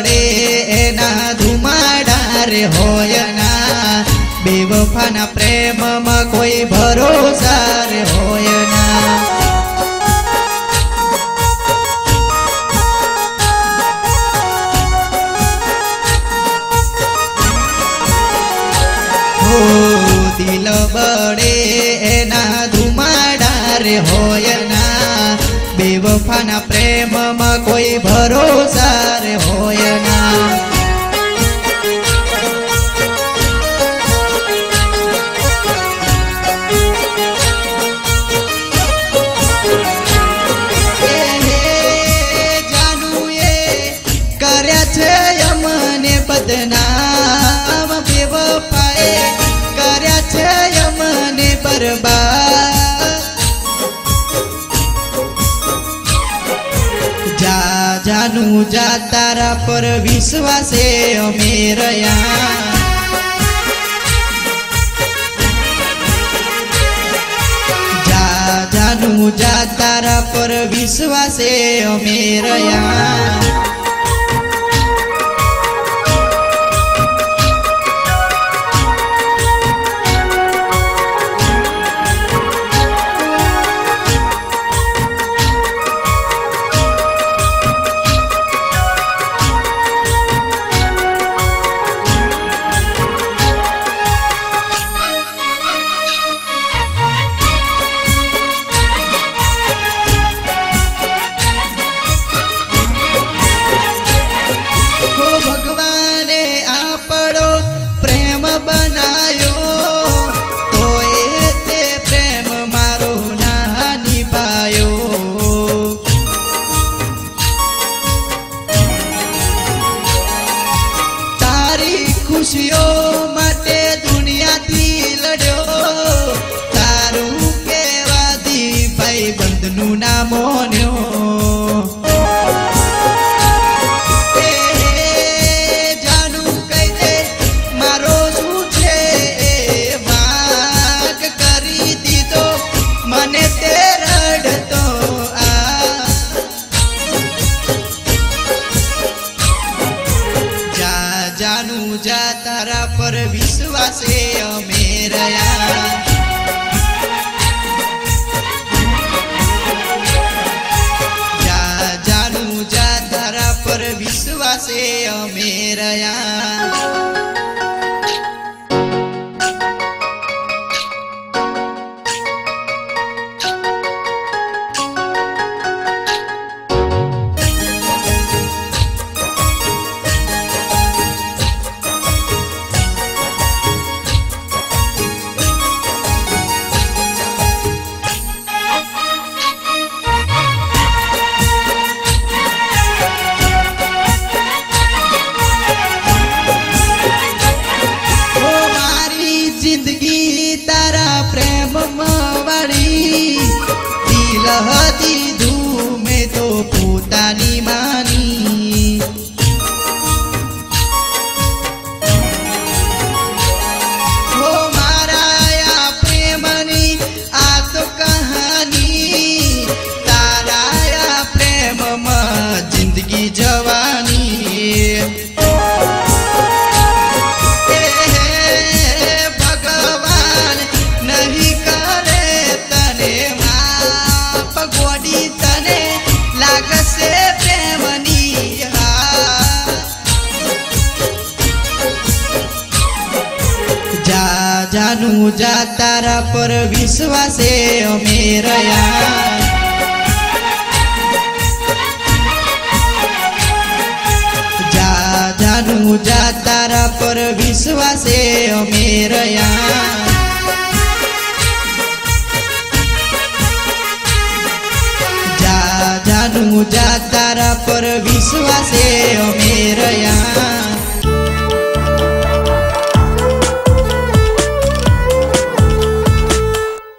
પડે એના ધુમાડા રે હોય ના. બેવફાના પ્રેમમાં કોઈ ભરોસા રે હોય ના. દિલ બડે એના ધુમાડા રે હોય બેવફાના પ્રેમમાં કોઈ ભરોસા રે હોય જાનું જા તારા પર વિશ્વાસે અમે રહ્યા જા જાનું જા તારા પર આ. જા જાનું જા તારા પર વિશ્વાસે અમે રહ્યા. દિલ દીધું મેં તો પોતાની માની જાનું જા તારા પર વિશ્વાસે અમે રહ્યા જાનું જા તારા પર વિશ્વાસે અમે રહ્યા જા જાનું જા તારા પર વિશ્વાસે અમે રહ્યા